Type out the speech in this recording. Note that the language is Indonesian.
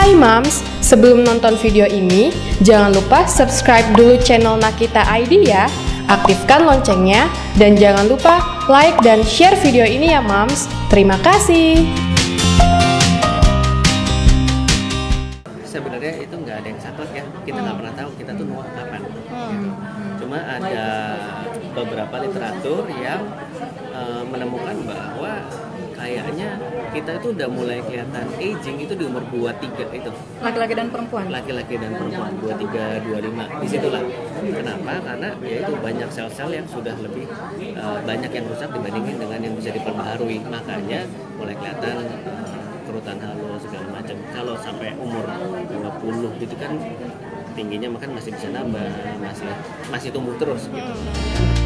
Hai Mams, sebelum nonton video ini, jangan lupa subscribe dulu channel Nakita ID ya. Aktifkan loncengnya dan jangan lupa like dan share video ini ya Mams. Terima kasih. sebenarnya itu nggak ada yang saklek ya kita nggak pernah tahu kita tuh nuak kapan gitu. cuma ada beberapa literatur yang eh, menemukan bahwa kita itu udah mulai kelihatan aging itu di umur 23 itu. Laki-laki dan perempuan? Laki-laki dan perempuan 23 25 di situlah kenapa? Karena ya itu banyak sel-sel yang sudah lebih eh, banyak yang rusak dibandingin dengan yang bisa diperbaharui. Makanya mulai kelihatan eh, kerutan halus segala macam. Kalau sampai umur 20 gitu kan tingginya makan masih bisa nambah masih masih tumbuh terus gitu